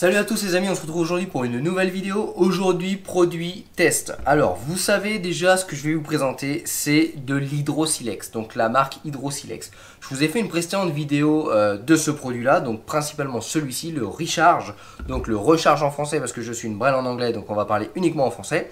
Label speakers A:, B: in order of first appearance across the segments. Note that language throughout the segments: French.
A: Salut à tous les amis, on se retrouve aujourd'hui pour une nouvelle vidéo. Aujourd'hui, produit test. Alors, vous savez déjà ce que je vais vous présenter, c'est de l'hydrosilex, donc la marque hydrosilex. Je vous ai fait une précédente vidéo euh, de ce produit-là, donc principalement celui-ci, le Recharge, donc le recharge en français parce que je suis une brêle en anglais, donc on va parler uniquement en français.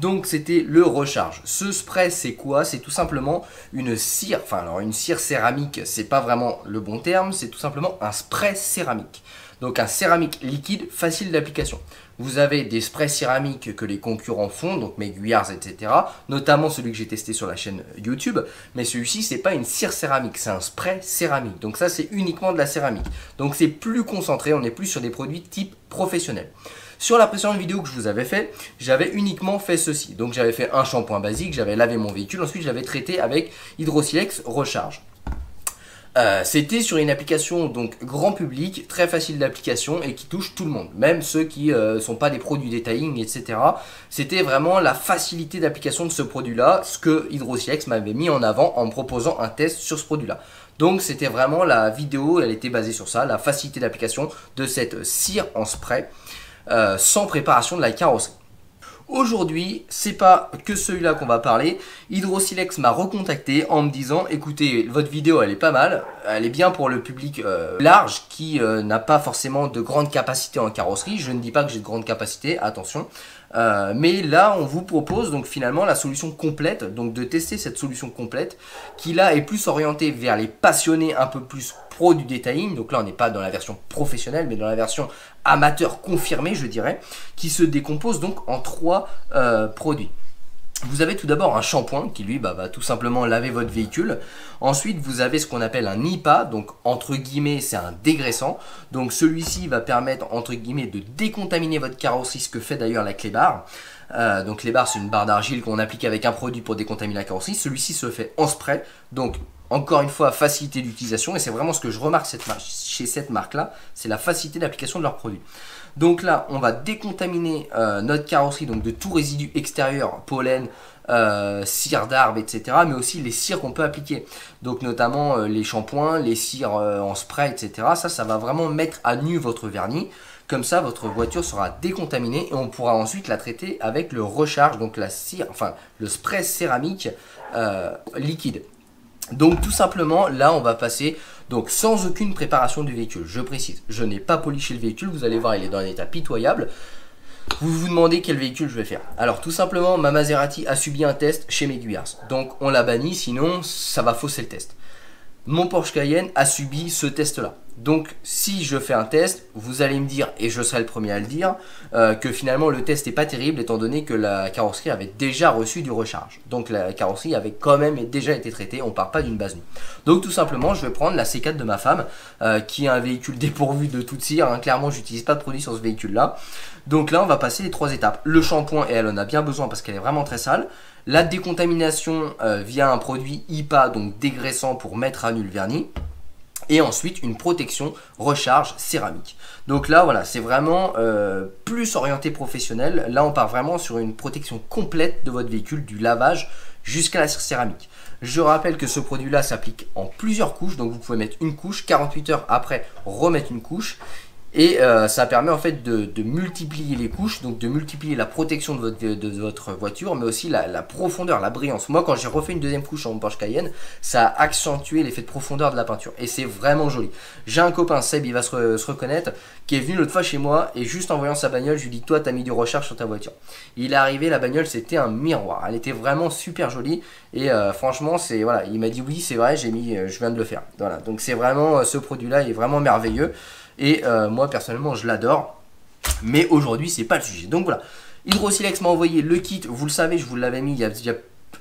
A: Donc c'était le recharge. Ce spray c'est quoi? C'est tout simplement une cire, enfin alors une cire céramique, c'est pas vraiment le bon terme, c'est tout simplement un spray céramique. Donc un céramique liquide facile d'application. Vous avez des sprays céramiques que les concurrents font, donc Meguiars, etc. Notamment celui que j'ai testé sur la chaîne YouTube. Mais celui-ci, c'est pas une cire céramique, c'est un spray céramique. Donc ça, c'est uniquement de la céramique. Donc c'est plus concentré, on est plus sur des produits type professionnel. Sur la précédente vidéo que je vous avais fait, j'avais uniquement fait ceci. Donc j'avais fait un shampoing basique, j'avais lavé mon véhicule, ensuite j'avais traité avec Hydrosilex Recharge. Euh, c'était sur une application donc grand public, très facile d'application et qui touche tout le monde, même ceux qui ne euh, sont pas des produits detailing, etc. C'était vraiment la facilité d'application de ce produit-là, ce que Hydrosilex m'avait mis en avant en proposant un test sur ce produit-là. Donc c'était vraiment la vidéo, elle était basée sur ça, la facilité d'application de cette cire en spray euh, sans préparation de la carrosserie. Aujourd'hui, c'est pas que celui-là qu'on va parler. Hydrosilex m'a recontacté en me disant écoutez, votre vidéo elle est pas mal, elle est bien pour le public euh, large qui euh, n'a pas forcément de grande capacité en carrosserie. Je ne dis pas que j'ai de grande capacité, attention. Euh, mais là, on vous propose donc finalement la solution complète, donc de tester cette solution complète, qui là est plus orientée vers les passionnés un peu plus pro du detailing. Donc là, on n'est pas dans la version professionnelle, mais dans la version amateur confirmée, je dirais, qui se décompose donc en trois euh, produits. Vous avez tout d'abord un shampoing qui lui bah, va tout simplement laver votre véhicule. Ensuite, vous avez ce qu'on appelle un IPA, donc entre guillemets, c'est un dégraissant. Donc celui-ci va permettre entre guillemets de décontaminer votre carrosserie, ce que fait d'ailleurs la clé barre. Euh, donc les barres, c'est une barre d'argile qu'on applique avec un produit pour décontaminer la carrosserie. Celui-ci se fait en spray, donc encore une fois, facilité d'utilisation, et c'est vraiment ce que je remarque chez cette marque-là, c'est la facilité d'application de leurs produits. Donc là, on va décontaminer euh, notre carrosserie donc de tout résidu extérieur, pollen, euh, cire d'arbre, etc. Mais aussi les cires qu'on peut appliquer. Donc notamment euh, les shampoings, les cires en spray, etc. Ça, ça va vraiment mettre à nu votre vernis. Comme ça, votre voiture sera décontaminée et on pourra ensuite la traiter avec le recharge, donc la cire, enfin le spray céramique liquide. Donc tout simplement, là on va passer donc sans aucune préparation du véhicule. Je précise, je n'ai pas poliché le véhicule, vous allez voir, il est dans un état pitoyable. Vous vous demandez quel véhicule je vais faire. Alors tout simplement, ma Maserati a subi un test chez Meguiars. Donc on l'a banni, sinon ça va fausser le test. Mon Porsche Cayenne a subi ce test-là. Donc si je fais un test, vous allez me dire, et je serai le premier à le dire, euh, que finalement le test n'est pas terrible étant donné que la carrosserie avait déjà reçu du recharge. Donc la carrosserie avait quand même déjà été traitée, on part pas d'une base nue. Donc tout simplement, je vais prendre la C4 de ma femme, euh, qui est un véhicule dépourvu de toute cire. Hein. Clairement, j'utilise pas de produit sur ce véhicule-là. Donc là, on va passer les trois étapes. Le shampoing, et elle en a bien besoin parce qu'elle est vraiment très sale. La décontamination euh, via un produit IPA, donc dégraissant pour mettre à nu le vernis et ensuite une protection recharge céramique. Donc là voilà, c'est vraiment euh, plus orienté professionnel. Là on part vraiment sur une protection complète de votre véhicule du lavage jusqu'à la céramique. Je rappelle que ce produit là s'applique en plusieurs couches, donc vous pouvez mettre une couche, 48 heures après remettre une couche et euh, ça permet en fait de, multiplier les couches, donc de multiplier la protection de votre, voiture, mais aussi la, profondeur, la brillance. Moi, quand j'ai refait une deuxième couche mon Porsche Cayenne, ça a accentué l'effet de profondeur de la peinture. Et c'est vraiment joli. J'ai un copain, Seb, il va se, reconnaître, qui est venu l'autre fois chez moi, et juste en voyant sa bagnole, je lui dis, toi, t'as mis du recharge sur ta voiture. Il est arrivé, la bagnole, c'était un miroir. Elle était vraiment super jolie. Et euh, franchement, c'est voilà, il m'a dit oui, c'est vrai, j'ai mis, euh, je viens de le faire. Voilà, donc c'est vraiment ce produit-là est vraiment merveilleux. Et euh, moi, personnellement, je l'adore. Mais aujourd'hui, c'est pas le sujet. Donc voilà. Hydrosilex m'a envoyé le kit. Vous le savez, je vous l'avais mis il y a,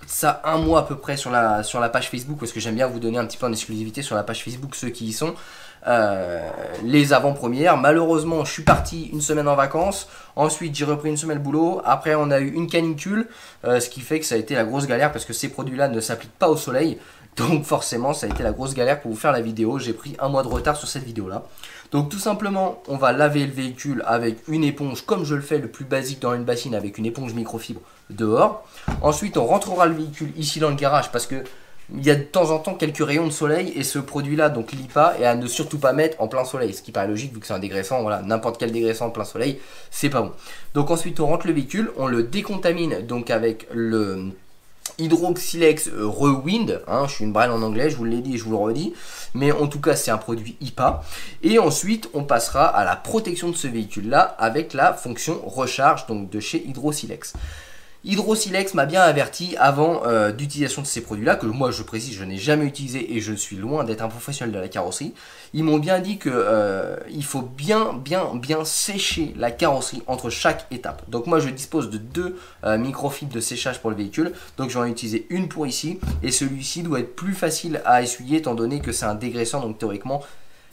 A: ça un mois à peu près sur la, page Facebook parce que j'aime bien vous donner un petit peu en exclusivité sur la page Facebook ceux qui y sont. Euh, les avant-premières. Malheureusement, je suis parti une semaine en vacances. Ensuite, j'ai repris une semaine boulot. Après, on a eu une canicule, euh, ce qui fait que ça a été la grosse galère parce que ces produits-là ne s'appliquent pas au soleil. Donc forcément, ça a été la grosse galère pour vous faire la vidéo. J'ai pris un mois de retard sur cette vidéo-là. Donc tout simplement, on va laver le véhicule avec une éponge, comme je le fais le plus basique dans une bassine avec une éponge microfibre dehors. Ensuite, on rentrera le véhicule ici dans le garage parce que il y a de temps en temps quelques rayons de soleil et ce produit-là, donc l'IPA, est à ne surtout pas mettre en plein soleil. Ce qui paraît logique vu que c'est un dégraissant, voilà, n'importe quel dégraissant en plein soleil, c'est pas bon. Donc ensuite on rentre le véhicule, on le décontamine donc avec le Hydroxylex Rewind, hein, je suis une braille en anglais, je vous l'ai dit et je vous le redis, mais en tout cas c'est un produit IPA. Et ensuite on passera à la protection de ce véhicule là avec la fonction recharge donc de chez Hydroxylex. Hydrosilex m'a bien averti avant euh, d'utilisation de ces produits-là, que moi je précise, je n'ai jamais utilisé et je suis loin d'être un professionnel de la carrosserie. Ils m'ont bien dit que euh, faut bien, bien, bien sécher la carrosserie entre chaque étape. Donc moi je dispose de deux euh, microfibres de séchage pour le véhicule, donc je vais en utiliser une pour ici, et celui-ci doit être plus facile à essuyer étant donné que c'est un dégraissant, donc théoriquement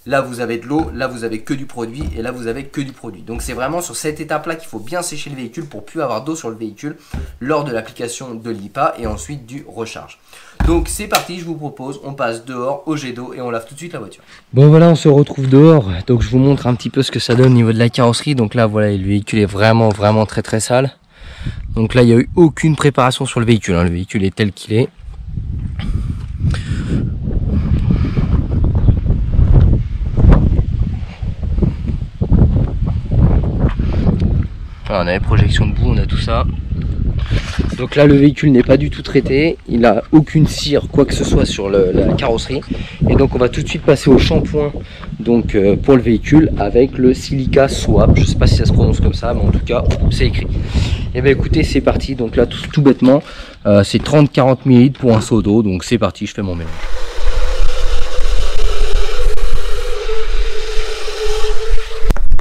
A: Là, vous avez de l'eau, là, vous avez que du produit, et là, vous avez que du produit. Donc, c'est vraiment sur cette étape-là qu'il faut bien sécher le véhicule pour plus avoir d'eau sur le véhicule lors de l'application de l'IPA et ensuite du recharge. Donc, c'est parti, je vous propose, on passe dehors au jet d'eau et on lave tout de suite la voiture. Bon, voilà, on se retrouve dehors. Donc, je vous montre un petit peu ce que ça donne au niveau de la carrosserie. Donc là, voilà, le véhicule est vraiment, vraiment très, très sale. Donc là, il n'y a eu aucune préparation sur le véhicule. Hein. Le véhicule est tel qu'il est. on a les projections de boue, on a tout ça. Donc là le véhicule n'est pas du tout traité, il n'a aucune cire, quoi que ce soit sur la carrosserie. Et donc on va tout de suite passer au shampoing donc, euh, pour le véhicule avec le silica swap. Je ne sais pas si ça se prononce comme ça, mais en tout cas c'est écrit. Et eh bien écoutez c'est parti, donc là tout, bêtement euh, c'est 30-40 ml pour un seau d'eau, donc c'est parti, je fais mon mélange.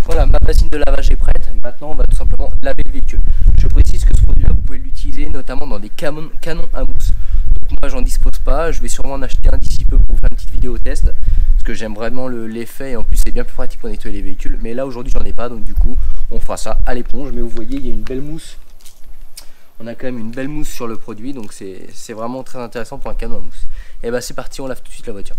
A: Voilà, ma bassine de lavage est prête. Maintenant, on va tout simplement laver le véhicule. Je précise que ce produit-là, vous pouvez l'utiliser notamment dans des canons, à mousse. Donc moi, j'en dispose pas. Je vais sûrement en acheter un d'ici peu pour vous faire une petite vidéo test. Parce que j'aime vraiment l'effet et en plus, c'est bien plus pratique pour nettoyer les véhicules. Mais là, aujourd'hui, j'en ai pas. Donc du coup, on fera ça à l'éponge. Mais vous voyez, il y a une belle mousse. On a quand même une belle mousse sur le produit. Donc c'est vraiment très intéressant pour un canon à mousse. Et bah c'est parti, on lave tout de suite la voiture.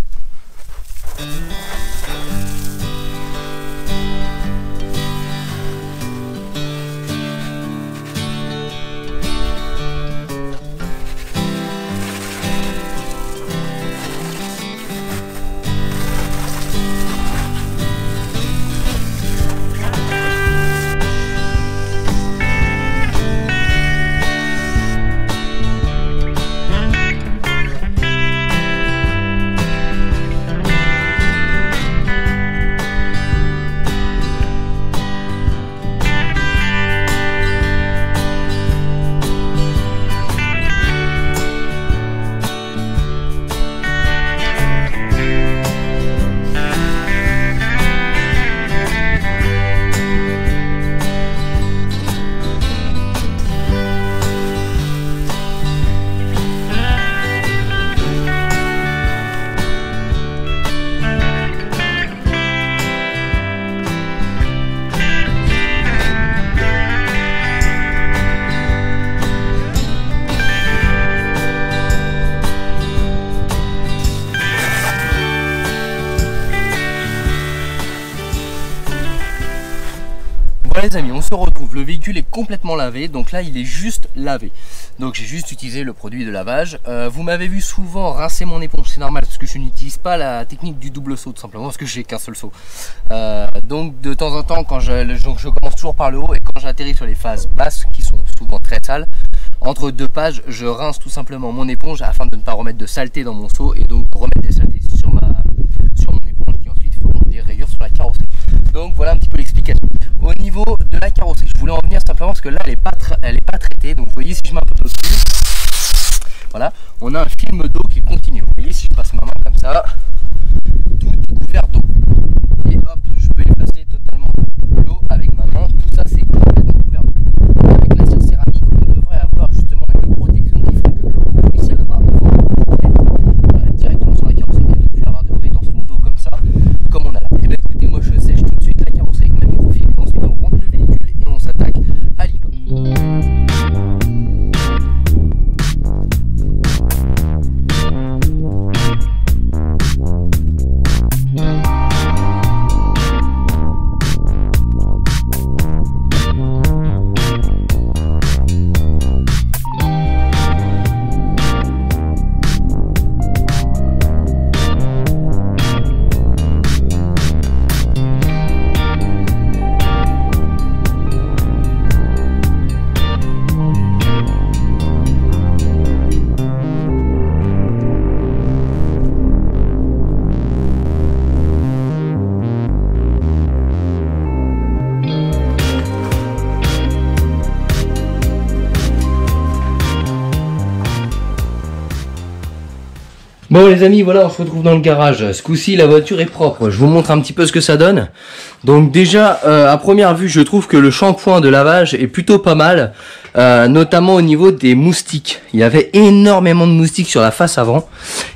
A: Amis, on se retrouve, le véhicule est complètement lavé, donc là il est juste lavé. Donc j'ai juste utilisé le produit de lavage. Euh, vous m'avez vu souvent rincer mon éponge, c'est normal parce que je n'utilise pas la technique du double saut tout simplement parce que j'ai qu'un seul saut. Euh, donc de temps en temps, quand je, commence toujours par le haut et quand j'atterris sur les phases basses qui sont souvent très sales, entre deux pages, je rince tout simplement mon éponge afin de ne pas remettre de saleté dans mon seau et donc remettre des saletés sur mon éponge qui ensuite feront des rayures sur la carrosserie. Donc voilà un petit peu l'explication. Au niveau de la carrosserie, je voulais en venir simplement parce que là elle n'est pas, pas traitée. Donc vous voyez si je mets un peu dessus, voilà, on a un film d'eau qui continue. Vous voyez si je passe ma main comme ça, tout est couvert d'eau. Bon les amis, voilà, on se retrouve dans le garage. Ce coup-ci, la voiture est propre. Je vous montre un petit peu ce que ça donne. Donc déjà, euh, à première vue, je trouve que le shampoing de lavage est plutôt pas mal, euh, notamment au niveau des moustiques. Il y avait énormément de moustiques sur la face avant,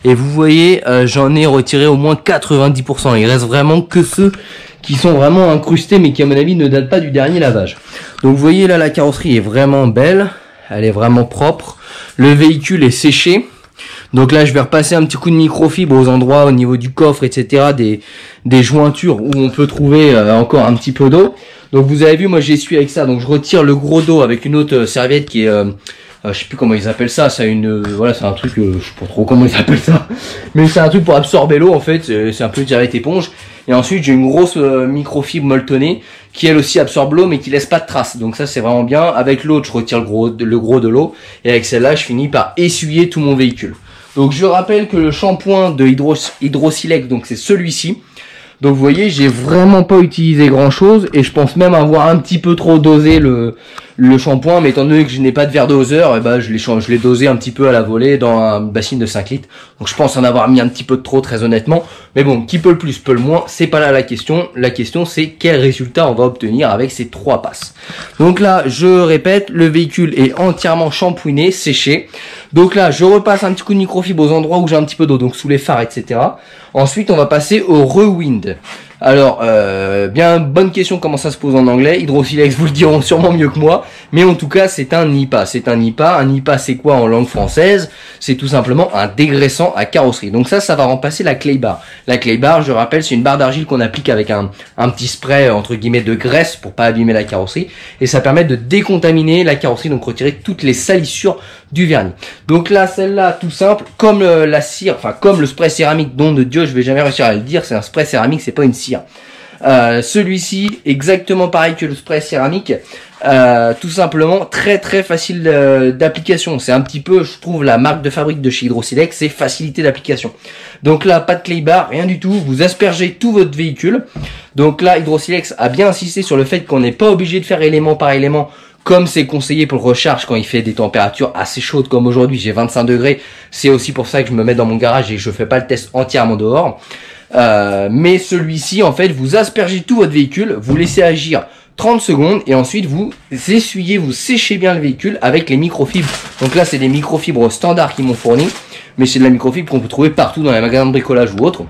A: et vous voyez, euh, j'en ai retiré au moins 90%. Il reste vraiment que ceux qui sont vraiment incrustés, mais qui à mon avis ne datent pas du dernier lavage. Donc vous voyez là, la carrosserie est vraiment belle, elle est vraiment propre. Le véhicule est séché. Donc là, je vais repasser un petit coup de microfibre aux endroits au niveau du coffre, etc. Des, des jointures où on peut trouver euh, encore un petit peu d'eau. Donc vous avez vu, moi j'essuie avec ça. Donc je retire le gros dos avec une autre euh, serviette qui est... Euh, je sais plus comment ils appellent ça, c'est une voilà, c'est un truc je sais pas trop comment ils appellent ça. Mais c'est un truc pour absorber l'eau en fait, c'est un peu une serviette éponge et ensuite j'ai une grosse microfibre molletonnée qui elle aussi absorbe l'eau mais qui laisse pas de traces. Donc ça c'est vraiment bien. Avec l'autre je retire le gros, le gros de l'eau et avec celle-là je finis par essuyer tout mon véhicule. Donc je rappelle que le shampoing de Hydro, Hydrosilec, donc c'est celui-ci. Donc vous voyez, j'ai vraiment pas utilisé grand chose et je pense même avoir un petit peu trop dosé le, le shampoing, mais étant donné que je n'ai pas de verre doseur, et eh ben je l'ai je l'ai dosé un petit peu à la volée dans un bassine de 5 litres. Donc je pense en avoir mis un petit peu de trop très honnêtement. Mais bon, qui peut le plus, peut le moins, c'est pas là la question. La question c'est quel résultat on va obtenir avec ces trois passes. Donc là, je répète, le véhicule est entièrement shampouiné, séché. Donc là, je repasse un petit coup de microfibre aux endroits où j'ai un petit peu d'eau, donc sous les phares, etc. Ensuite, on va passer au rewind. Alors, euh, bien bonne question comment ça se pose en anglais? Hydrosilex vous le diront sûrement mieux que moi. Mais en tout cas, c'est un NIPA. C'est un NIPA. Un NIPA, c'est quoi en langue française? C'est tout simplement un dégraissant à carrosserie. Donc ça, ça va remplacer la clay bar. La clay bar, je rappelle, c'est une barre d'argile qu'on applique avec un, petit spray, entre guillemets, de graisse pour pas abîmer la carrosserie. Et ça permet de décontaminer la carrosserie, donc retirer toutes les salissures du vernis. Donc là, celle-là, tout simple, comme euh, la cire, enfin comme le spray céramique, dont de Dieu, je vais jamais réussir à le dire, c'est un spray céramique, c'est pas une cire. Euh, celui-ci, exactement pareil que le spray céramique, euh, tout simplement très très facile d'application. C'est un petit peu, je trouve, la marque de fabrique de chez Hydrosilex, c'est facilité d'application. Donc là, pas de clay bar, rien du tout. Vous aspergez tout votre véhicule. Donc là, Hydrosilex a bien insisté sur le fait qu'on n'est pas obligé de faire élément par élément comme c'est conseillé pour le recharge quand il fait des températures assez chaudes comme aujourd'hui, j'ai 25 degrés, c'est aussi pour ça que je me mets dans mon garage et je fais pas le test entièrement dehors. Euh, mais celui-ci, en fait, vous aspergez tout votre véhicule, vous laissez agir 30 secondes et ensuite vous essuyez, vous séchez bien le véhicule avec les microfibres. Donc là, c'est des microfibres standards qui m'ont fourni, mais c'est de la microfibre qu'on peut trouver partout dans les magasins de bricolage ou autres.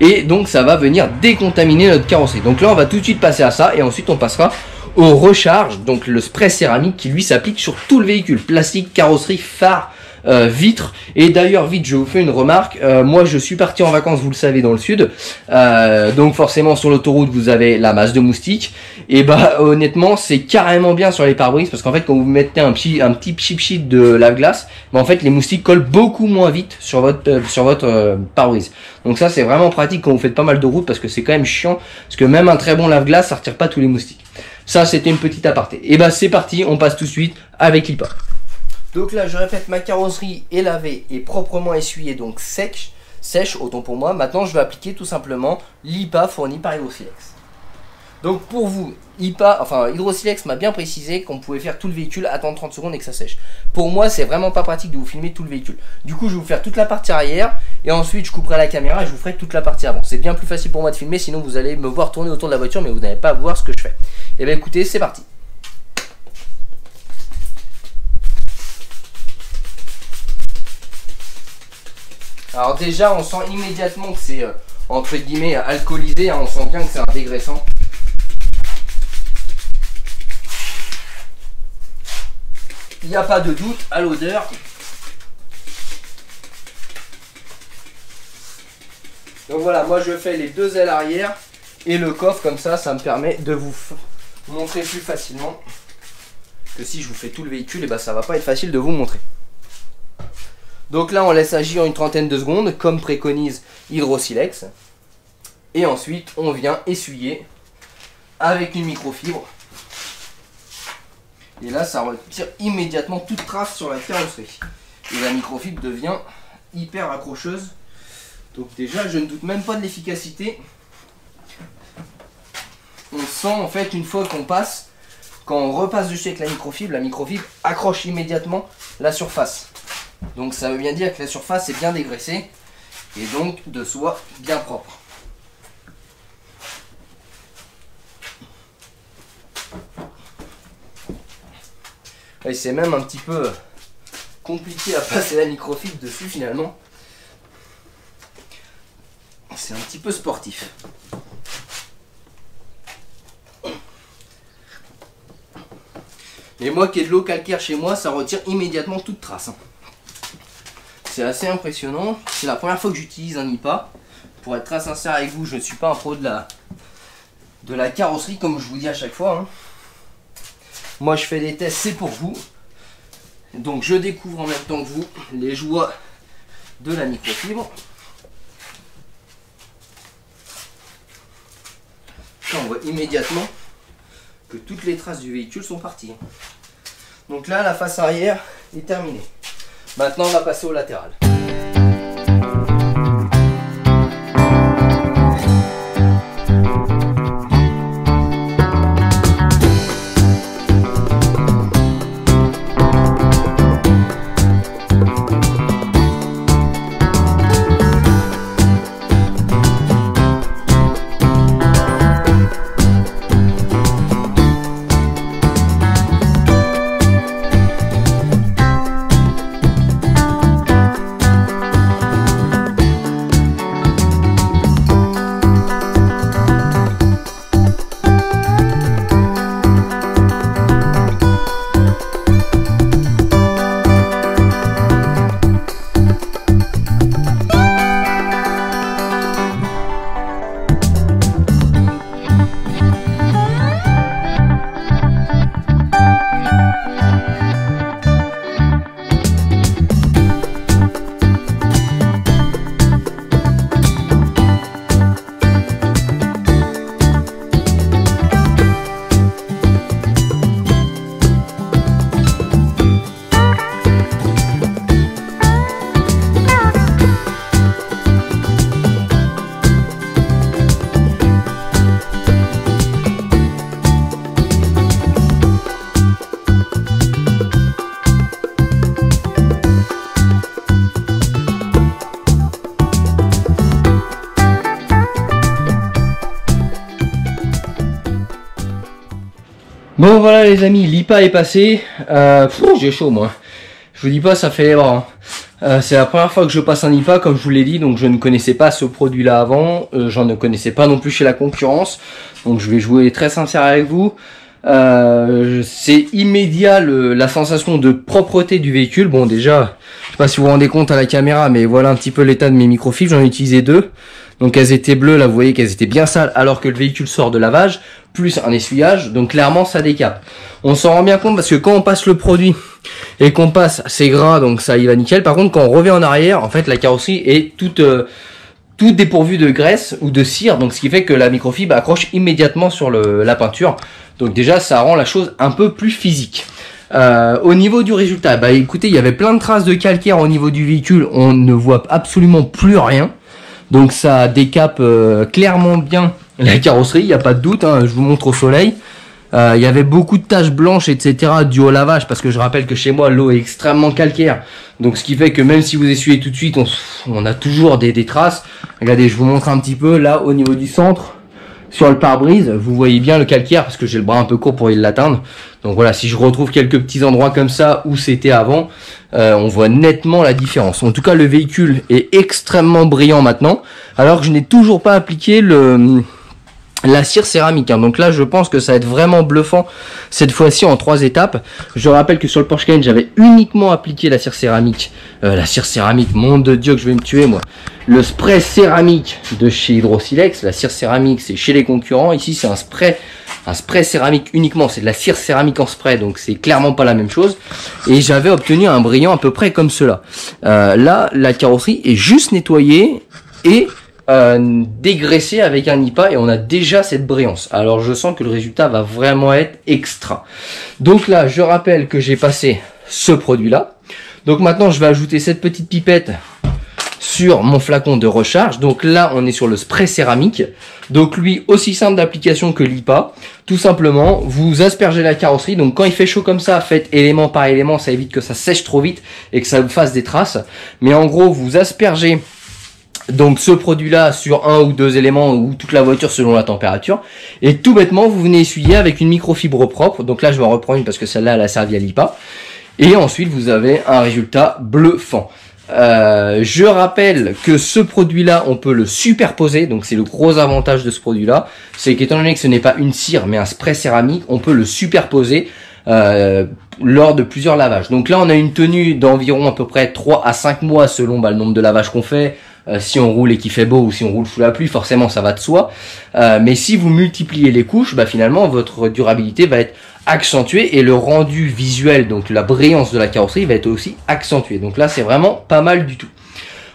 A: Et donc ça va venir décontaminer notre carrosserie. Donc là, on va tout de suite passer à ça et ensuite on passera au recharge, donc le spray céramique qui lui s'applique sur tout le véhicule, plastique, carrosserie, phare, euh, vitre. Et d'ailleurs, vite, je vous fais une remarque. Euh, moi, je suis parti en vacances, vous le savez, dans le sud. Euh, donc forcément, sur l'autoroute, vous avez la masse de moustiques. Et bah, honnêtement, c'est carrément bien sur les pare-brises parce qu'en fait, quand vous mettez un petit, un petit chip sheet de lave-glace, bah, en fait, les moustiques collent beaucoup moins vite sur votre, sur votre pare-brise. Donc ça, c'est vraiment pratique quand vous faites pas mal de route parce que c'est quand même chiant parce que même un très bon lave-glace, ça retire pas tous les moustiques. Ça, c'était une petite aparté. Et bah, c'est parti, on passe tout de suite avec l'IPA. Donc là, je répète, ma carrosserie est lavée et proprement essuyée, donc sèche, sèche, autant pour moi. Maintenant, je vais appliquer tout simplement l'IPA fourni par Hydrosilex. Donc pour vous, IPA, enfin Hydrosilex m'a bien précisé qu'on pouvait faire tout le véhicule, attendre 30 secondes et que ça sèche. Pour moi, c'est vraiment pas pratique de vous filmer tout le véhicule. Du coup, je vais vous faire toute la partie arrière et ensuite je couperai la caméra et je vous ferai toute la partie avant. C'est bien plus facile pour moi de filmer, sinon vous allez me voir tourner autour de la voiture mais vous n'allez pas voir ce que je fais. Et eh bien écoutez, c'est parti. Alors déjà, on sent immédiatement que c'est, euh, entre guillemets, alcoolisé. Hein. on sent bien que c'est un dégraissant. Il n'y a pas de doute à l'odeur. Donc voilà, moi je fais les deux ailes arrière et le coffre comme ça, ça me permet de vous montrer plus facilement que si je vous fais tout le véhicule, et eh ben ça va pas être facile de vous montrer. Donc là, on laisse agir une trentaine de secondes, comme préconise Hydrosilex. Et ensuite, on vient essuyer avec une microfibre. Et là, ça retire immédiatement toute trace sur la carrosserie. Et la microfibre devient hyper accrocheuse. Donc déjà, je ne doute même pas de l'efficacité. On sent en fait une fois qu'on passe, quand on repasse dessus avec la microfibre, la microfibre accroche immédiatement la surface. Donc ça veut bien dire que la surface est bien dégraissée et donc de soie bien propre. c'est même un petit peu compliqué à passer la microfibre dessus finalement. C'est un petit peu sportif. Et moi qui ai de l'eau calcaire chez moi, ça retire immédiatement toute trace. C'est assez impressionnant. C'est la première fois que j'utilise un NIPA. Pour être très sincère avec vous, je ne suis pas un pro de la, de la carrosserie comme je vous dis à chaque fois. Hein. Moi je fais des tests, c'est pour vous. Donc je découvre en même temps que vous les joies de la microfibre. on voit immédiatement que toutes les traces du véhicule sont parties. Donc là, la face arrière est terminée. Maintenant, on va passer au latéral. Bon voilà les amis, l'IPA est passé. Euh, j'ai chaud moi. Je vous dis pas, ça fait les bras. Hein. Euh, c'est la première fois que je passe un IPA, comme je vous l'ai dit, donc je ne connaissais pas ce produit-là avant. Euh, j'en ne connaissais pas non plus chez la concurrence. Donc je vais jouer très sincère avec vous. Euh, c'est immédiat la sensation de propreté du véhicule. Bon déjà, je sais pas si vous vous rendez compte à la caméra, mais voilà un petit peu l'état de mes microfibres. J'en ai utilisé deux. Donc elles étaient bleues, là vous voyez qu'elles étaient bien sales alors que le véhicule sort de lavage, plus un essuyage, donc clairement ça décape. On s'en rend bien compte parce que quand on passe le produit et qu'on passe, c'est gras donc ça y va nickel. Par contre quand on revient en arrière, en fait la carrosserie est toute... Euh, de graisse ou de cire, donc ce qui fait que la microfibre accroche immédiatement sur la peinture. Donc déjà, ça rend la chose un peu plus physique. Euh, au niveau du résultat, bah écoutez, il y avait plein de traces de calcaire au niveau du véhicule, on ne voit absolument plus rien. Donc ça décape euh, clairement bien la carrosserie, il n'y a pas de doute, hein, je vous montre au soleil. Euh, il y avait beaucoup de taches blanches, etc. dû au lavage, parce que je rappelle que chez moi, l'eau est extrêmement calcaire. Donc ce qui fait que même si vous essuyez tout de suite, on, a toujours des, des traces. Regardez, je vous montre un petit peu, là, au niveau du centre, sur le pare-brise, vous voyez bien le calcaire parce que j'ai le bras un peu court pour y l'atteindre. Donc voilà, si je retrouve quelques petits endroits comme ça où c'était avant, euh, on voit nettement la différence. En tout cas, le véhicule est extrêmement brillant maintenant, alors que je n'ai toujours pas appliqué le la cire céramique. Hein. Donc là, je pense que ça va être vraiment bluffant cette fois-ci en trois étapes. Je rappelle que sur le Porsche Cayenne, j'avais uniquement appliqué la cire céramique. Euh, la cire céramique, mon de Dieu que je vais me tuer moi. Le spray céramique de chez Hydrosilex. La cire céramique, c'est chez les concurrents. Ici, c'est un spray un spray céramique uniquement, c'est de la cire céramique en spray, donc c'est clairement pas la même chose. Et j'avais obtenu un brillant à peu près comme cela. Euh, là, la carrosserie est juste nettoyée et euh, dégraissé avec un IPA et on a déjà cette brillance. Alors je sens que le résultat va vraiment être extra. Donc là, je rappelle que j'ai passé ce produit-là. Donc maintenant, je vais ajouter cette petite pipette sur mon flacon de recharge. Donc là, on est sur le spray céramique. Donc lui, aussi simple d'application que l'IPA. Tout simplement, vous aspergez la carrosserie. Donc quand il fait chaud comme ça, faites élément par élément. Ça évite que ça sèche trop vite et que ça vous fasse des traces. Mais en gros, vous aspergez donc ce produit-là sur un ou deux éléments ou toute la voiture selon la température. Et tout bêtement, vous venez essuyer avec une microfibre propre. Donc là, je vais en reprendre une parce que celle-là, elle a servi à l'IPA. Et ensuite, vous avez un résultat bluffant. Euh, je rappelle que ce produit-là, on peut le superposer, donc c'est le gros avantage de ce produit-là, c'est qu'étant donné que ce n'est pas une cire mais un spray céramique, on peut le superposer euh, lors de plusieurs lavages. Donc là, on a une tenue d'environ à peu près 3 à 5 mois selon bah, le nombre de lavages qu'on fait, euh, si on roule et qu'il fait beau ou si on roule sous la pluie, forcément ça va de soi. Euh, mais si vous multipliez les couches, bah, finalement votre durabilité va être accentuée et le rendu visuel, donc la brillance de la carrosserie va être aussi accentué. Donc là c'est vraiment pas mal du tout.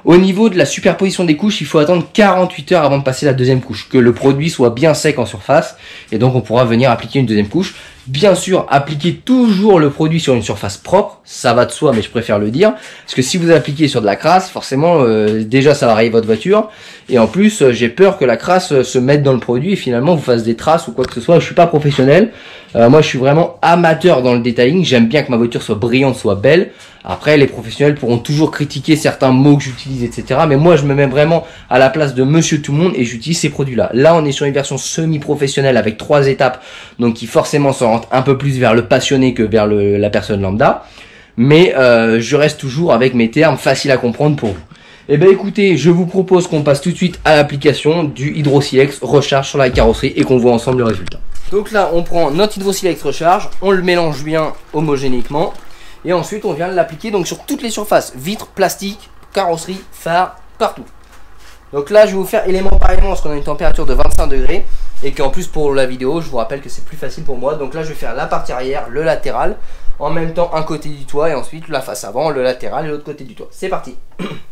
A: Au niveau de la superposition des couches, il faut attendre 48 heures avant de passer la deuxième couche, que le produit soit bien sec en surface, et donc on pourra venir appliquer une deuxième couche. Bien sûr, appliquez toujours le produit sur une surface propre, ça va de soi, mais je préfère le dire, parce que si vous appliquez sur de la crasse, forcément, euh, déjà ça va rayer votre voiture, et en plus, euh, j'ai peur que la crasse euh, se mette dans le produit et finalement vous fasse des traces ou quoi que ce soit. Je suis pas professionnel, moi je suis vraiment amateur dans le detailing, j'aime bien que ma voiture soit brillante, soit belle. Après, les professionnels pourront toujours critiquer certains mots que j'utilise, etc. Mais moi, je me mets vraiment à la place de Monsieur Tout le Monde et j'utilise ces produits-là. Là, on est sur une version semi-professionnelle avec trois étapes, donc qui forcément s'oriente un peu plus vers le passionné que vers la personne lambda. Mais euh, je reste toujours avec mes termes faciles à comprendre pour vous. Eh bien écoutez, je vous propose qu'on passe tout de suite à l'application du Hydrosilex recharge sur la carrosserie et qu'on voit ensemble le résultat. Donc là, on prend notre Hydrosilex recharge, on le mélange bien homogénéquement et ensuite, on vient l'appliquer donc sur toutes les surfaces, vitres, plastique, carrosserie, phare, partout. Donc là, je vais vous faire élément par élément parce qu'on a une température de 25 degrés et qu'en plus pour la vidéo, je vous rappelle que c'est plus facile pour moi. Donc là, je vais faire la partie arrière, le latéral, en même temps un côté du toit et ensuite la face avant, le latéral et l'autre côté du toit. C'est parti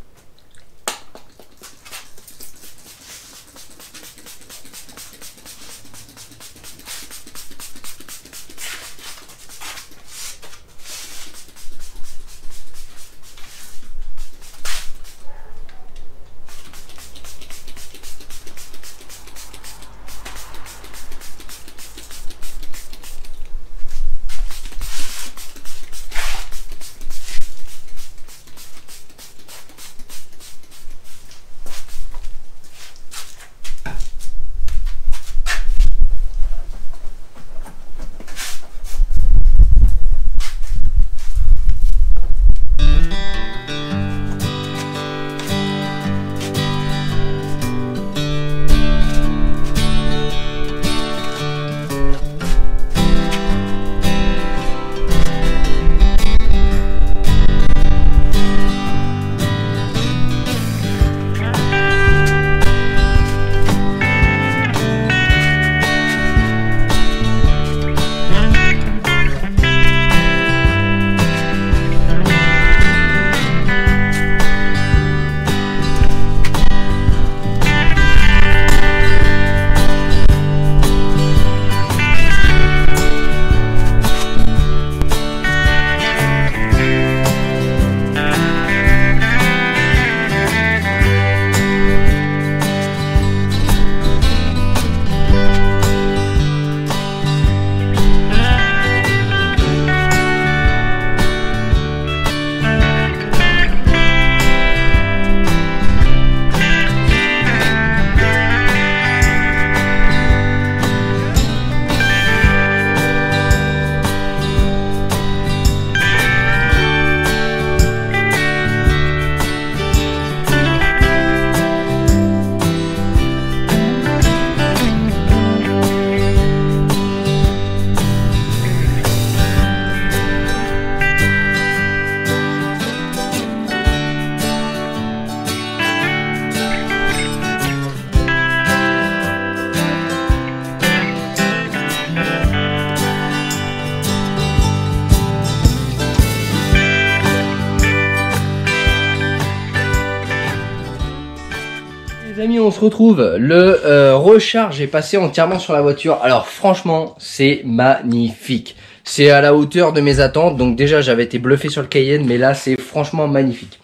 A: retrouve. Le euh, recharge est passé entièrement sur la voiture. Alors franchement, c'est magnifique. C'est à la hauteur de mes attentes. Donc déjà, j'avais été bluffé sur le Cayenne, mais là, c'est franchement magnifique.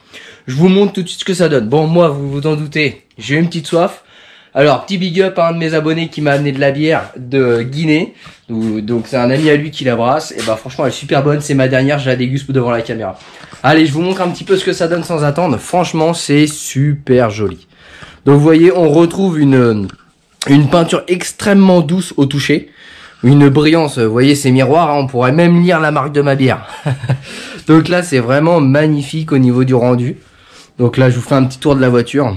A: Je vous montre tout de suite ce que ça donne. Bon, moi, vous vous en doutez, j'ai une petite soif. Alors, petit big up à un de mes abonnés qui m'a amené de la bière de Guinée. Donc, c'est un ami à lui qui la brasse. Et bah, franchement, elle est super bonne. C'est ma dernière, je la déguste devant la caméra. Allez, je vous montre un petit peu ce que ça donne sans attendre. Franchement, c'est super joli. Donc, vous voyez, on retrouve une, une peinture extrêmement douce au toucher. Une brillance, vous voyez, c'est miroir. Hein. on pourrait même lire la marque de ma bière. Donc là, c'est vraiment magnifique au niveau du rendu. Donc là, je vous fais un petit tour de la voiture.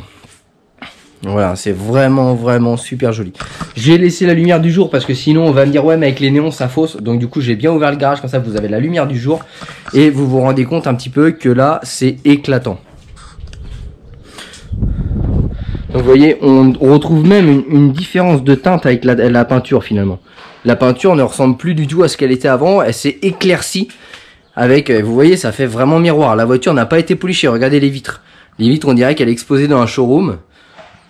A: Voilà, c'est vraiment, vraiment super joli. J'ai laissé la lumière du jour parce que sinon on va me dire ouais mais avec les néons ça fausse. Donc du coup j'ai bien ouvert le garage comme ça vous avez la lumière du jour et vous vous rendez compte un petit peu que là c'est éclatant. Donc vous voyez, on, retrouve même une, différence de teinte avec la, la, peinture finalement. La peinture ne ressemble plus du tout à ce qu'elle était avant, elle s'est éclaircie avec, vous voyez, ça fait vraiment miroir. La voiture n'a pas été polichée, regardez les vitres. Les vitres, on dirait qu'elle est exposée dans un showroom.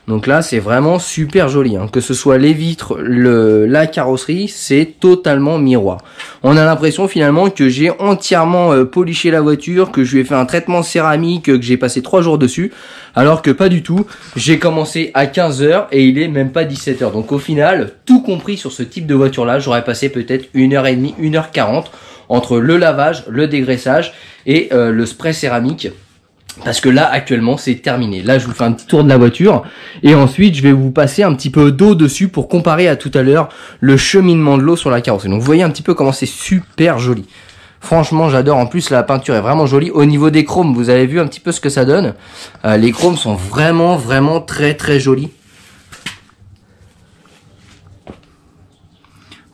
A: Donc là, c'est vraiment super joli. Hein. Que ce soit les vitres, le, la carrosserie, c'est totalement miroir. On a l'impression finalement que j'ai entièrement euh, poliché la voiture, que je lui ai fait un traitement céramique, que j'ai passé 3 jours dessus. Alors que pas du tout. J'ai commencé à 15h et il est même pas 17h. Donc au final, tout compris sur ce type de voiture-là, j'aurais passé peut-être 1h30, 1h40 entre le lavage, le dégraissage et euh, le spray céramique. Parce que là, actuellement, c'est terminé. Là, je vous fais un petit tour de la voiture. Et ensuite, je vais vous passer un petit peu d'eau dessus pour comparer à tout à l'heure le cheminement de l'eau sur la carrosserie. Donc, vous voyez un petit peu comment c'est super joli. Franchement, j'adore. En plus, la peinture est vraiment jolie. Au niveau des chromes, vous avez vu un petit peu ce que ça donne. Euh, les chromes sont vraiment, vraiment très, très jolis.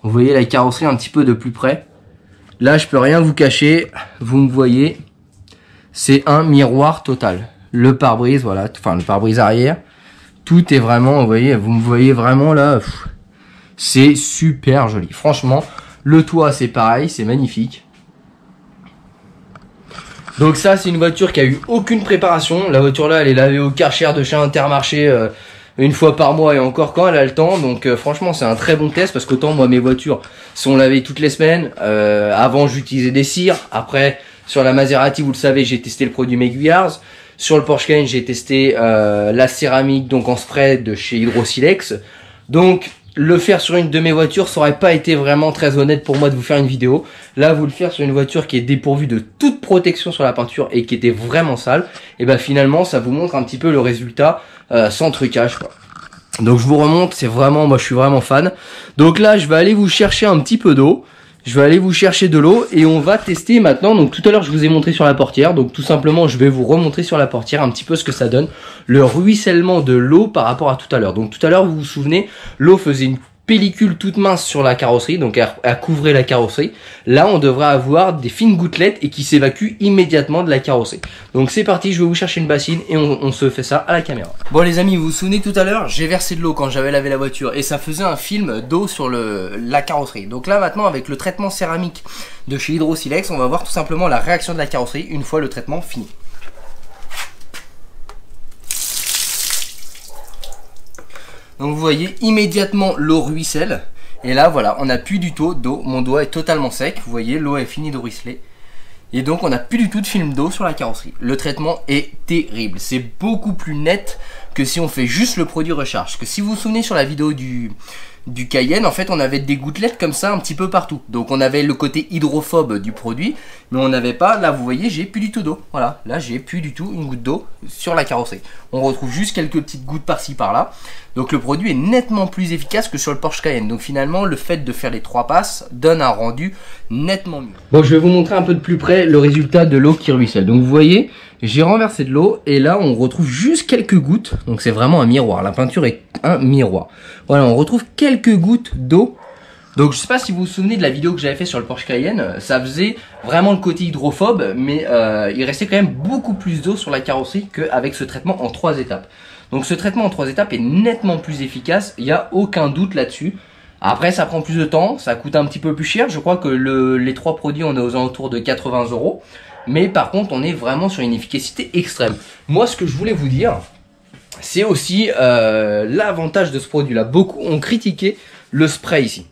A: Vous voyez la carrosserie un petit peu de plus près. Là, je peux rien vous cacher. Vous me voyez c'est un miroir total. Le pare-brise, voilà, enfin le pare-brise arrière, tout est vraiment, vous voyez, vous me voyez vraiment là, c'est super joli. Franchement, le toit c'est pareil, c'est magnifique. Donc ça c'est une voiture qui a eu aucune préparation. La voiture là elle est lavée au Karcher de chez Intermarché euh, une fois par mois et encore quand elle a le temps. Donc euh, franchement c'est un très bon test parce qu'autant moi mes voitures sont lavées toutes les semaines. Euh, avant j'utilisais des cires, après sur la Maserati, vous le savez, j'ai testé le produit Meguiars. Sur le Porsche Cayenne, j'ai testé euh, la céramique donc en spray de chez Hydrosilex. Donc le faire sur une de mes voitures, ça aurait pas été vraiment très honnête pour moi de vous faire une vidéo. Là, vous le faire sur une voiture qui est dépourvue de toute protection sur la peinture et qui était vraiment sale, et ben finalement, ça vous montre un petit peu le résultat euh, sans trucage. Donc je vous remonte, c'est vraiment, moi je suis vraiment fan. Donc là, je vais aller vous chercher un petit peu d'eau. Je vais aller vous chercher de l'eau et on va tester maintenant. Donc tout à l'heure je vous ai montré sur la portière. Donc tout simplement je vais vous remontrer sur la portière un petit peu ce que ça donne. Le ruissellement de l'eau par rapport à tout à l'heure. Donc tout à l'heure vous vous souvenez, l'eau faisait une pellicule toute mince sur la carrosserie, donc à, couvrir la carrosserie. Là, on devrait avoir des fines gouttelettes et qui s'évacuent immédiatement de la carrosserie. Donc c'est parti, je vais vous chercher une bassine et on, se fait ça à la caméra. Bon les amis, vous vous souvenez tout à l'heure, j'ai versé de l'eau quand j'avais lavé la voiture et ça faisait un film d'eau sur le, la carrosserie. Donc là maintenant, avec le traitement céramique de chez Hydrosilex, on va voir tout simplement la réaction de la carrosserie une fois le traitement fini. Donc vous voyez immédiatement l'eau ruisselle. Et là voilà, on n'a plus du tout d'eau. Mon doigt est totalement sec. Vous voyez, l'eau est finie de ruisseler. Et donc on n'a plus du tout de film d'eau sur la carrosserie. Le traitement est terrible. C'est beaucoup plus net que si on fait juste le produit recharge. Que si vous vous souvenez sur la vidéo du, du Cayenne, en fait, on avait des gouttelettes comme ça un petit peu partout. Donc on avait le côté hydrophobe du produit, mais on n'avait pas, là vous voyez, j'ai plus du tout d'eau. Voilà, là j'ai plus du tout une goutte d'eau sur la carrosserie. On retrouve juste quelques petites gouttes par-ci par-là. Donc le produit est nettement plus efficace que sur le Porsche Cayenne. Donc finalement, le fait de faire les trois passes donne un rendu nettement mieux. Bon, je vais vous montrer un peu de plus près le résultat de l'eau qui ruisselle. Donc vous voyez, j'ai renversé de l'eau et là on retrouve juste quelques gouttes. Donc c'est vraiment un miroir. La peinture est un miroir. Voilà, on retrouve quelques gouttes d'eau. Donc je sais pas si vous vous souvenez de la vidéo que j'avais fait sur le Porsche Cayenne, ça faisait vraiment le côté hydrophobe, mais euh, il restait quand même beaucoup plus d'eau sur la carrosserie qu'avec ce traitement en trois étapes. Donc ce traitement en trois étapes est nettement plus efficace, il n'y a aucun doute là-dessus. Après ça prend plus de temps, ça coûte un petit peu plus cher, je crois que les trois produits on est aux alentours de 80 euros. Mais par contre, on est vraiment sur une efficacité extrême. Moi, ce que je voulais vous dire, c'est aussi euh, l'avantage de ce produit-là. Beaucoup ont critiqué le spray ici.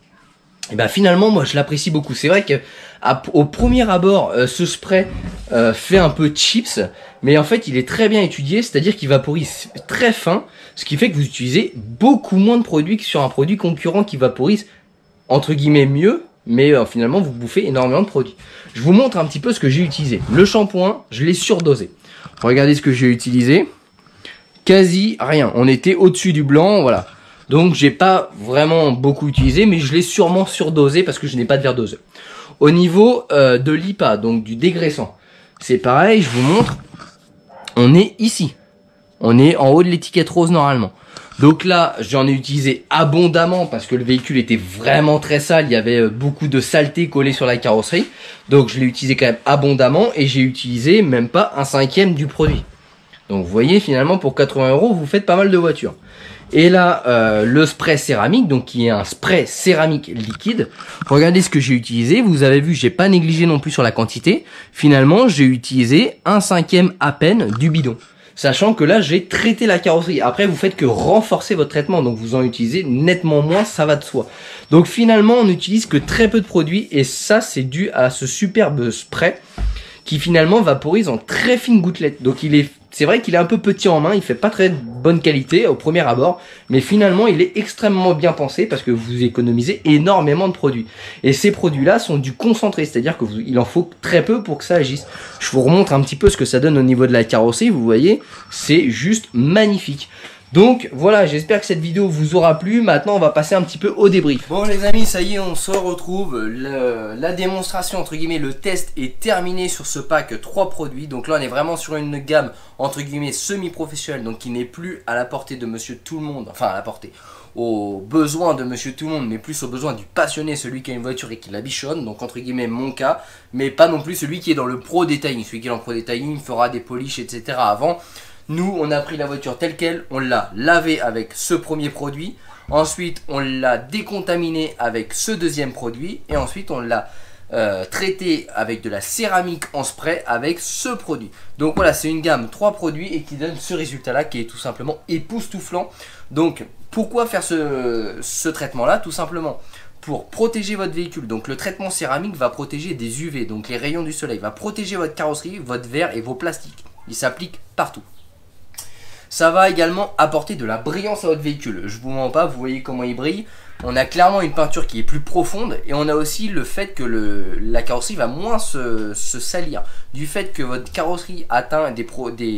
A: Et ben finalement, moi, je l'apprécie beaucoup. C'est vrai que au premier abord, euh, ce spray euh, fait un peu chips, mais en fait, il est très bien étudié, c'est-à-dire qu'il vaporise très fin, ce qui fait que vous utilisez beaucoup moins de produits que sur un produit concurrent qui vaporise entre guillemets mieux, mais euh, finalement vous bouffez énormément de produits. Je vous montre un petit peu ce que j'ai utilisé. Le shampoing, je l'ai surdosé. Regardez ce que j'ai utilisé. Quasi rien. On était au-dessus du blanc, voilà. Donc j'ai pas vraiment beaucoup utilisé, mais je l'ai sûrement surdosé parce que je n'ai pas de verre doseur. Au niveau euh, de l'IPA, donc du dégraissant, c'est pareil, je vous montre. On est ici. On est en haut de l'étiquette rose normalement. Donc là, j'en ai utilisé abondamment parce que le véhicule était vraiment très sale. Il y avait euh, beaucoup de saleté collée sur la carrosserie. Donc je l'ai utilisé quand même abondamment et j'ai utilisé même pas un cinquième du produit. Donc vous voyez, finalement, pour 80 euros, vous faites pas mal de voitures. Et là, euh, le spray céramique, donc qui est un spray céramique liquide. Regardez ce que j'ai utilisé. Vous avez vu, j'ai pas négligé non plus sur la quantité. Finalement, j'ai utilisé un cinquième à peine du bidon. Sachant que là, j'ai traité la carrosserie. Après, vous faites que renforcer votre traitement. Donc, vous en utilisez nettement moins, ça va de soi. Donc, finalement, on n'utilise que très peu de produits. Et ça, c'est dû à ce superbe spray qui finalement vaporise en très fines gouttelettes. Donc il est, c'est vrai qu'il est un peu petit en main, il fait pas très bonne qualité au premier abord, mais finalement il est extrêmement bien pensé parce que vous économisez énormément de produits. Et ces produits-là sont du concentré, c'est-à-dire que il en faut très peu pour que ça agisse. Je vous remontre un petit peu ce que ça donne au niveau de la carrosserie, vous voyez, c'est juste magnifique. Donc voilà, j'espère que cette vidéo vous aura plu. Maintenant, on va passer un petit peu au débrief. Bon les amis, ça y est, on se retrouve. la démonstration, entre guillemets, le test est terminé sur ce pack 3 produits. Donc là, on est vraiment sur une gamme, entre guillemets, semi-professionnelle. Donc qui n'est plus à la portée de monsieur tout le monde. Enfin, à la portée aux besoins de monsieur tout le monde, mais plus aux besoins du passionné, celui qui a une voiture et qui la bichonne, donc entre guillemets mon cas, mais pas non plus celui qui est dans le pro detailing, celui qui est en pro detailing fera des polish, etc. avant. Nous, on a pris la voiture telle qu'elle, on l'a lavée avec ce premier produit. Ensuite, on l'a décontaminée avec ce deuxième produit. Et ensuite, on l'a euh, traité avec de la céramique en spray avec ce produit. Donc voilà, c'est une gamme 3 produits et qui donne ce résultat-là qui est tout simplement époustouflant. Donc, pourquoi faire ce, ce traitement-là? Tout simplement pour protéger votre véhicule. Donc le traitement céramique va protéger des UV, donc les rayons du soleil, va protéger votre carrosserie, votre verre et vos plastiques. Il s'applique partout. Ça va également apporter de la brillance à votre véhicule. Je vous mens pas, vous voyez comment il brille. On a clairement une peinture qui est plus profonde et on a aussi le fait que la carrosserie va moins se, salir. Du fait que votre carrosserie atteint des,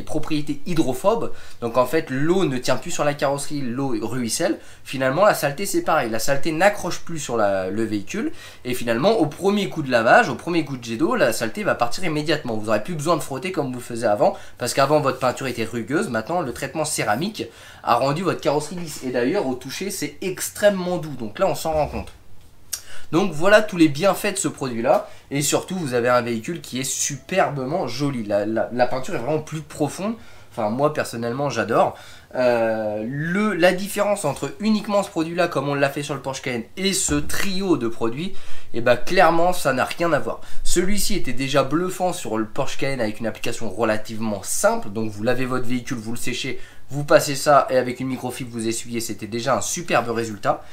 A: propriétés hydrophobes, donc en fait l'eau ne tient plus sur la carrosserie, l'eau ruisselle, finalement la saleté c'est pareil, la saleté n'accroche plus sur le véhicule et finalement au premier coup de lavage, au premier coup de jet d'eau, la saleté va partir immédiatement. Vous n'aurez plus besoin de frotter comme vous le faisiez avant parce qu'avant votre peinture était rugueuse, maintenant le traitement céramique a rendu votre carrosserie lisse. Et d'ailleurs, au toucher, c'est extrêmement doux. Donc là, on s'en rend compte. Donc voilà tous les bienfaits de ce produit-là. Et surtout, vous avez un véhicule qui est superbement joli. La, peinture est vraiment plus profonde. Enfin, moi, personnellement, j'adore. Euh, la différence entre uniquement ce produit-là, comme on l'a fait sur le Porsche Cayenne, et ce trio de produits, et eh ben clairement, ça n'a rien à voir. Celui-ci était déjà bluffant sur le Porsche Cayenne avec une application relativement simple. Donc, vous lavez votre véhicule, vous le séchez, vous passez ça et avec une microfibre vous essuyez, c'était déjà un superbe résultat.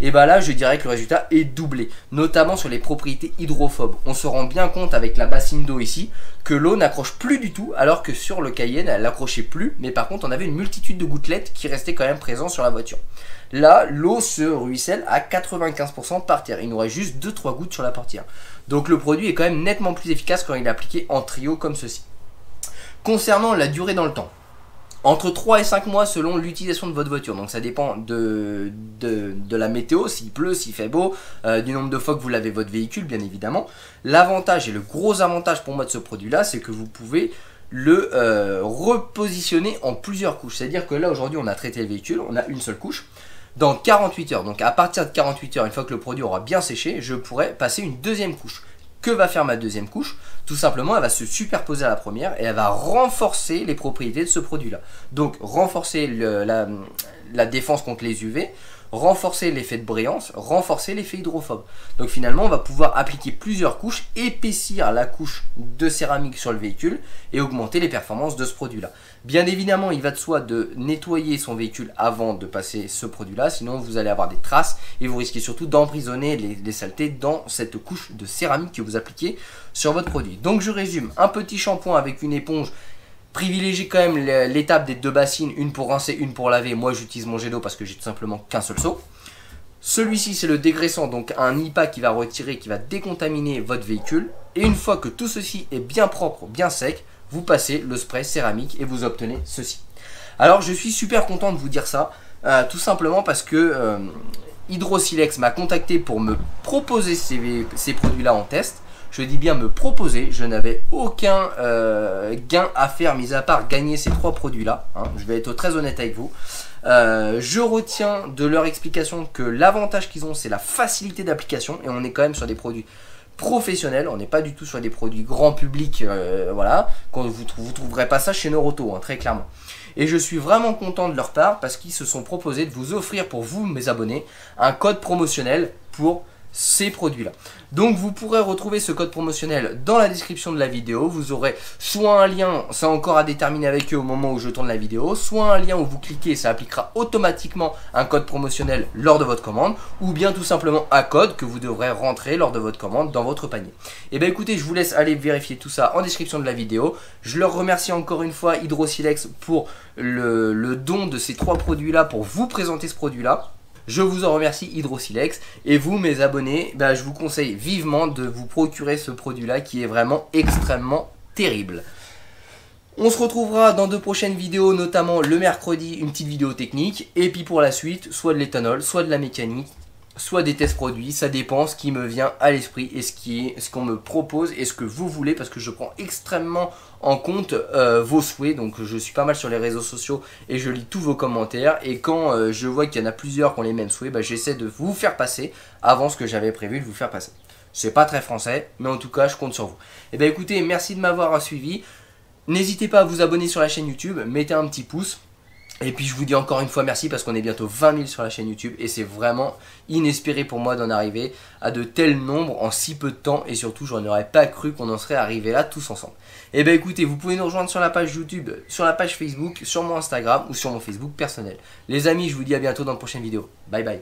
A: Et bah là, je dirais que le résultat est doublé, notamment sur les propriétés hydrophobes. On se rend bien compte avec la bassine d'eau ici que l'eau n'accroche plus du tout, alors que sur le Cayenne, elle n'accrochait plus, mais par contre, on avait une multitude de gouttelettes qui restaient quand même présentes sur la voiture. Là, l'eau se ruisselle à 95% par terre. Il nous reste juste 2-3 gouttes sur la portière. Donc le produit est quand même nettement plus efficace quand il est appliqué en trio comme ceci. Concernant la durée dans le temps, entre 3 et 5 mois selon l'utilisation de votre voiture. Donc ça dépend de, de, la météo, s'il pleut, s'il fait beau, euh, du nombre de fois que vous lavez votre véhicule, bien évidemment. L'avantage et le gros avantage pour moi de ce produit-là, c'est que vous pouvez le euh, repositionner en plusieurs couches. C'est-à-dire que là, aujourd'hui, on a traité le véhicule, on a une seule couche. Dans 48 heures, donc à partir de 48 heures, une fois que le produit aura bien séché, je pourrais passer une deuxième couche. Que va faire ma deuxième couche Tout simplement, elle va se superposer à la première et elle va renforcer les propriétés de ce produit-là. Donc, renforcer la, défense contre les UV, renforcer l'effet de brillance, renforcer l'effet hydrophobe. Donc finalement, on va pouvoir appliquer plusieurs couches, épaissir la couche de céramique sur le véhicule et augmenter les performances de ce produit-là. Bien évidemment, il va de soi de nettoyer son véhicule avant de passer ce produit-là, sinon vous allez avoir des traces et vous risquez surtout d'emprisonner les, saletés dans cette couche de céramique que vous appliquez sur votre produit. Donc je résume, un petit shampoing avec une éponge Privilégiez quand même l'étape des deux bassines, une pour rincer, une pour laver. Moi, j'utilise mon jet d'eau parce que j'ai tout simplement qu'un seul seau. Celui-ci, c'est le dégraissant, donc un IPA qui va retirer, qui va décontaminer votre véhicule. Et une fois que tout ceci est bien propre, bien sec, vous passez le spray céramique et vous obtenez ceci. Alors, je suis super content de vous dire ça, euh, tout simplement parce que euh, Hydrosilex m'a contacté pour me proposer ces produits-là en test je dis bien me proposer, je n'avais aucun euh, gain à faire, mis à part gagner ces trois produits-là. Hein. je vais être très honnête avec vous. Euh, je retiens de leur explication que l'avantage qu'ils ont, c'est la facilité d'application, et on est quand même sur des produits professionnels, on n'est pas du tout sur des produits grand public, euh, voilà, quand vous ne trouverez pas ça chez Noroto, hein, très clairement. Et je suis vraiment content de leur part parce qu'ils se sont proposés de vous offrir pour vous, mes abonnés, un code promotionnel pour ces produits-là. Donc vous pourrez retrouver ce code promotionnel dans la description de la vidéo. Vous aurez soit un lien, c'est encore à déterminer avec eux au moment où je tourne la vidéo, soit un lien où vous cliquez, ça appliquera automatiquement un code promotionnel lors de votre commande, ou bien tout simplement un code que vous devrez rentrer lors de votre commande dans votre panier. Et eh bien écoutez, je vous laisse aller vérifier tout ça en description de la vidéo. Je leur remercie encore une fois Hydrosilex pour le, le don de ces trois produits-là pour vous présenter ce produit-là. Je vous en remercie Hydrosilex. Et vous, mes abonnés, bah, je vous conseille vivement de vous procurer ce produit-là qui est vraiment extrêmement terrible. On se retrouvera dans deux prochaines vidéos, notamment le mercredi, une petite vidéo technique. Et puis pour la suite, soit de l'éthanol, soit de la mécanique, soit des tests produits, ça dépend ce qui me vient à l'esprit et ce qu'on me propose et ce que vous voulez parce que je prends extrêmement en compte euh, vos souhaits. Donc je suis pas mal sur les réseaux sociaux et je lis tous vos commentaires et quand euh, je vois qu'il y en a plusieurs qui ont les mêmes souhaits, bah, j'essaie de vous faire passer avant ce que j'avais prévu de vous faire passer. C'est pas très français, mais en tout cas je compte sur vous. Et eh bien écoutez, merci de m'avoir suivi. N'hésitez pas à vous abonner sur la chaîne YouTube, mettez un petit pouce. Et puis je vous dis encore une fois merci parce qu'on est bientôt 20 000 sur la chaîne YouTube et c'est vraiment inespéré pour moi d'en arriver à de tels nombres en si peu de temps et surtout je n'aurais pas cru qu'on en serait arrivé là tous ensemble. Eh bien écoutez, vous pouvez nous rejoindre sur la page YouTube, sur la page Facebook, sur mon Instagram ou sur mon Facebook personnel. Les amis, je vous dis à bientôt dans de prochaine vidéo. Bye bye.